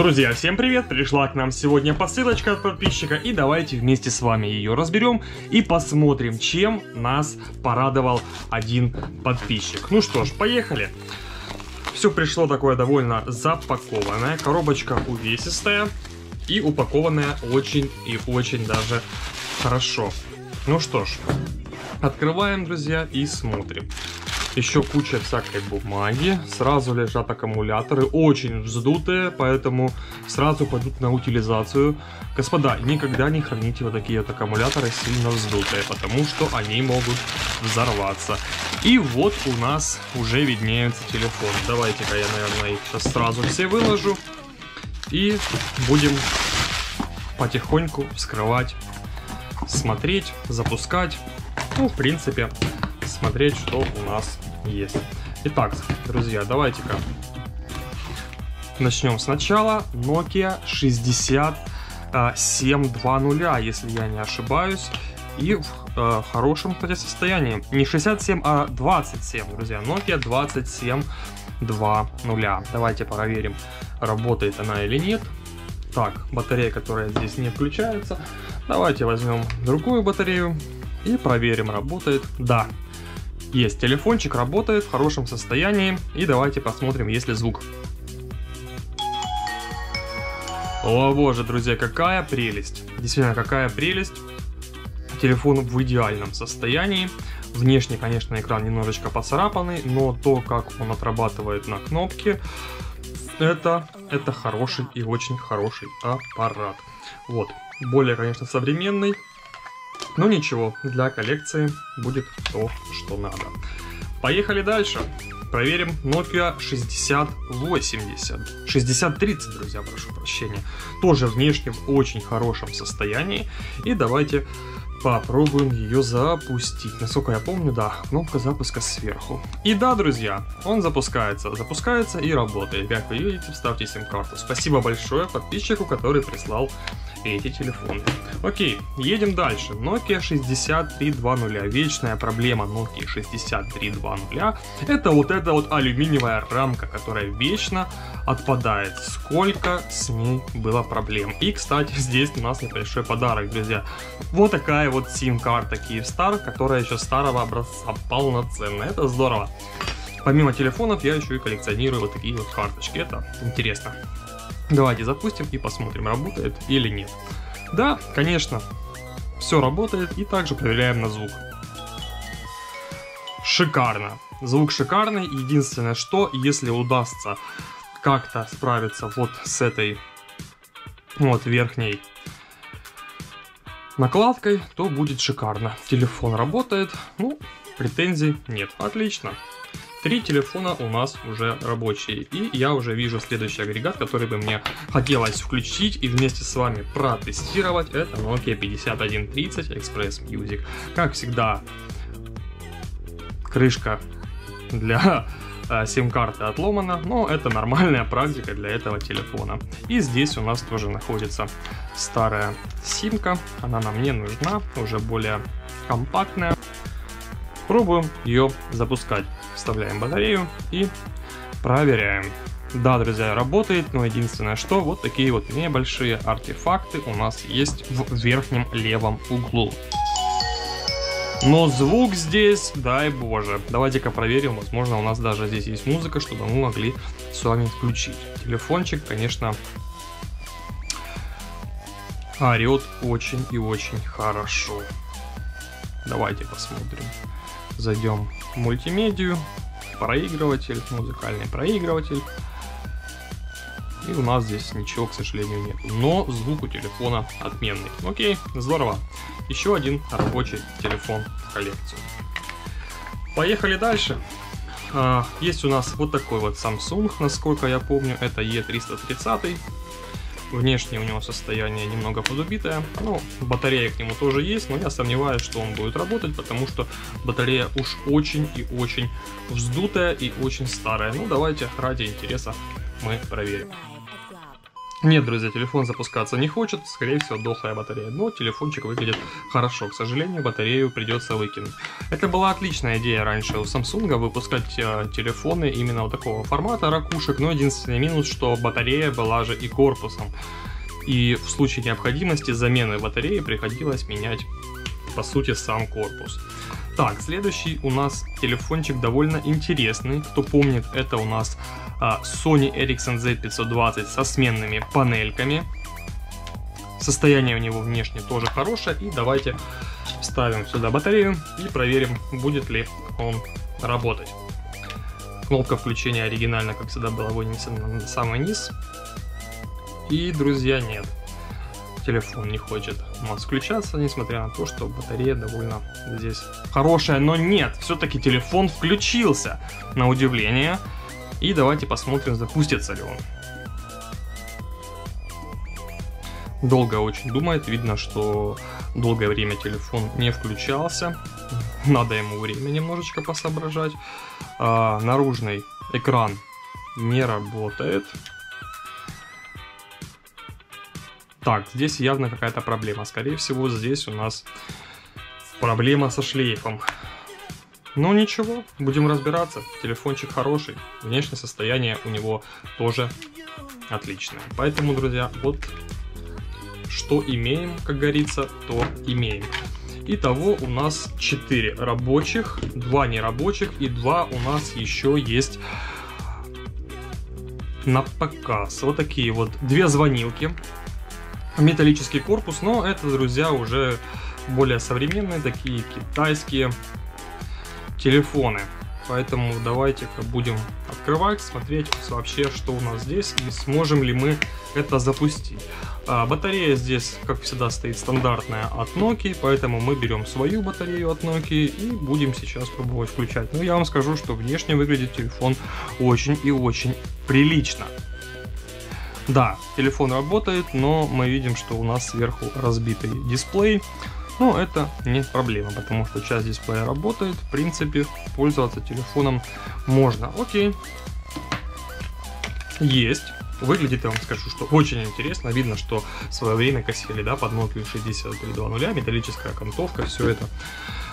Друзья, всем привет! Пришла к нам сегодня посылочка от подписчика и давайте вместе с вами ее разберем и посмотрим, чем нас порадовал один подписчик. Ну что ж, поехали! Все пришло такое довольно запакованное, коробочка увесистая и упакованная очень и очень даже хорошо. Ну что ж, открываем, друзья, и смотрим. Еще куча всякой бумаги. Сразу лежат аккумуляторы, очень вздутые, поэтому сразу пойдут на утилизацию. Господа, никогда не храните вот такие вот аккумуляторы сильно вздутые, потому что они могут взорваться. И вот у нас уже виднеются телефоны. Давайте-ка я, наверное, их сейчас сразу все выложу. И будем потихоньку вскрывать, смотреть, запускать. Ну, в принципе, смотреть, что у нас есть. Итак, друзья, давайте-ка начнем сначала. Nokia 6720, если я не ошибаюсь. И в э, хорошем, кстати, состоянии. Не 67, а 27, друзья. Nokia 2720. Давайте проверим, работает она или нет. Так, батарея, которая здесь не включается. Давайте возьмем другую батарею и проверим, работает. Да, есть, телефончик работает в хорошем состоянии. И давайте посмотрим, есть ли звук. О боже, друзья, какая прелесть. Действительно, какая прелесть. Телефон в идеальном состоянии. Внешне, конечно, экран немножечко поцарапанный, но то, как он отрабатывает на кнопке, это, это хороший и очень хороший аппарат. Вот, более, конечно, современный, но ничего, для коллекции будет то, что надо. Поехали дальше. Проверим Nokia 6080. 6030, друзья, прошу прощения. Тоже внешне в очень хорошем состоянии. И давайте попробуем ее запустить. Насколько я помню, да, кнопка запуска сверху. И да, друзья, он запускается. Запускается и работает. Как вы видите, вставьте сим-карту. Спасибо большое подписчику, который прислал эти телефоны. Окей, едем дальше. Nokia 6320. Вечная проблема Nokia 6320 это вот эта вот алюминиевая рамка, которая вечно отпадает. Сколько с ней было проблем. И, кстати, здесь у нас небольшой подарок, друзья. Вот такая вот сим-карта Kyivstar, которая еще старого образца, полноценная. Это здорово. Помимо телефонов я еще и коллекционирую вот такие вот карточки. Это интересно. Давайте запустим и посмотрим, работает или нет. Да, конечно, все работает и также проверяем на звук. Шикарно. Звук шикарный. Единственное, что если удастся как-то справиться вот с этой вот верхней накладкой, то будет шикарно. Телефон работает, ну, претензий нет. Отлично. Три телефона у нас уже рабочие. И я уже вижу следующий агрегат, который бы мне хотелось включить и вместе с вами протестировать. Это Nokia 5130 Express Music. Как всегда, крышка для сим-карты отломана, но это нормальная практика для этого телефона. И здесь у нас тоже находится старая симка, она нам не нужна, уже более компактная. Пробуем ее запускать. Вставляем батарею и проверяем. Да, друзья, работает, но единственное, что вот такие вот небольшие артефакты у нас есть в верхнем левом углу. Но звук здесь, дай боже. Давайте-ка проверим, возможно у нас даже здесь есть музыка, чтобы мы могли с вами включить. Телефончик, конечно, орет очень и очень хорошо. Давайте посмотрим. Зайдем в мультимедию, проигрыватель, музыкальный проигрыватель. И у нас здесь ничего, к сожалению, нет. Но звук у телефона отменный. Окей, здорово. Еще один рабочий телефон в коллекцию. Поехали дальше. А, есть у нас вот такой вот Samsung, насколько я помню, это E330. Внешне у него состояние немного подубитое. Ну, батарея к нему тоже есть, но я сомневаюсь, что он будет работать, потому что батарея уж очень и очень вздутая и очень старая. Ну, давайте ради интереса мы проверим. Нет, друзья, телефон запускаться не хочет, скорее всего, дохлая батарея. Но телефончик выглядит хорошо. К сожалению, батарею придется выкинуть. Это была отличная идея раньше у Samsung выпускать э, телефоны именно вот такого формата ракушек. Но единственный минус, что батарея была же и корпусом. И в случае необходимости замены батареи приходилось менять, по сути, сам корпус. Так, следующий у нас телефончик довольно интересный. Кто помнит, это у нас а, Sony Ericsson Z520 со сменными панельками. Состояние у него внешне тоже хорошее. И давайте вставим сюда батарею и проверим, будет ли он работать. Кнопка включения оригинально, как всегда, была вынесена на самый низ. И, друзья, нет телефон не хочет у нас включаться, несмотря на то, что батарея довольно здесь хорошая. Но нет, все-таки телефон включился, на удивление. И давайте посмотрим, запустится ли он. Долго очень думает, видно, что долгое время телефон не включался. Надо ему время немножечко посоображать. А, наружный экран не работает. Так, здесь явно какая-то проблема. Скорее всего, здесь у нас проблема со шлейфом. Ну ничего, будем разбираться. Телефончик хороший, внешнее состояние у него тоже отличное. Поэтому, друзья, вот что имеем, как говорится, то имеем. Итого у нас 4 рабочих, 2 нерабочих и 2 у нас еще есть на показ. Вот такие вот две звонилки металлический корпус, но это, друзья, уже более современные, такие китайские телефоны. Поэтому давайте-ка будем открывать, смотреть вообще, что у нас здесь и сможем ли мы это запустить. А, батарея здесь, как всегда, стоит стандартная от Nokia, поэтому мы берем свою батарею от Nokia и будем сейчас пробовать включать. Но я вам скажу, что внешне выглядит телефон очень и очень прилично. Да, телефон работает, но мы видим, что у нас сверху разбитый дисплей. Но это не проблема, потому что часть дисплея работает. В принципе, пользоваться телефоном можно. Окей. Есть. Выглядит, я вам скажу, что очень интересно. Видно, что в свое время косили, да, под Nokia 6320, металлическая окантовка, все это.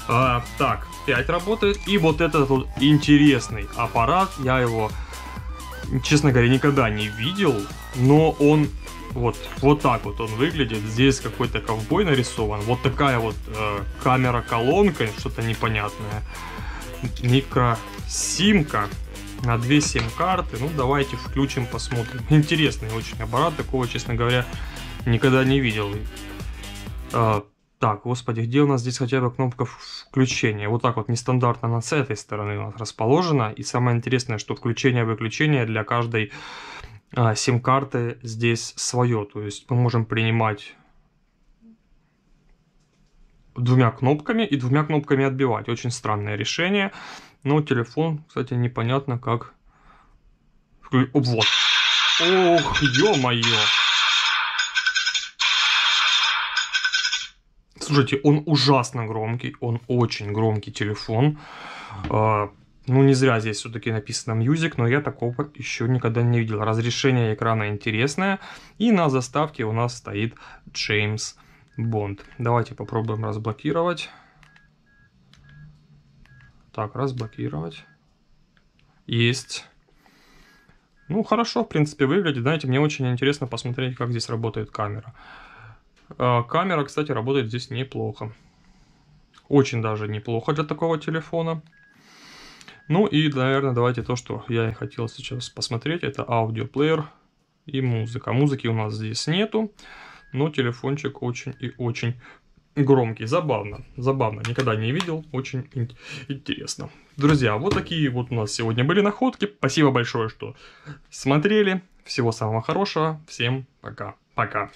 А, так, 5 работает. И вот этот вот интересный аппарат, я его честно говоря, никогда не видел, но он вот, вот так вот он выглядит. Здесь какой-то ковбой нарисован. Вот такая вот э, камера-колонка, что-то непонятное. Микросимка на две сим-карты. Ну, давайте включим, посмотрим. Интересный очень аппарат. Такого, честно говоря, никогда не видел. Э, так, господи, где у нас здесь хотя бы кнопка включения? Вот так вот нестандартно она с этой стороны у нас расположена. И самое интересное, что включение-выключение для каждой а, сим-карты здесь свое. То есть мы можем принимать двумя кнопками и двумя кнопками отбивать. Очень странное решение. Но телефон, кстати, непонятно как... Вот. Ох, ё-моё. Слушайте, он ужасно громкий, он очень громкий телефон. А, ну, не зря здесь все-таки написано Music, но я такого еще никогда не видел. Разрешение экрана интересное. И на заставке у нас стоит Джеймс Бонд. Давайте попробуем разблокировать. Так, разблокировать. Есть. Ну, хорошо, в принципе, выглядит. Знаете, мне очень интересно посмотреть, как здесь работает камера. А, камера, кстати, работает здесь неплохо. Очень даже неплохо для такого телефона. Ну и, наверное, давайте то, что я и хотел сейчас посмотреть, это аудиоплеер и музыка. Музыки у нас здесь нету, но телефончик очень и очень громкий. Забавно, забавно. Никогда не видел, очень интересно. Друзья, вот такие вот у нас сегодня были находки. Спасибо большое, что смотрели. Всего самого хорошего. Всем пока. Пока.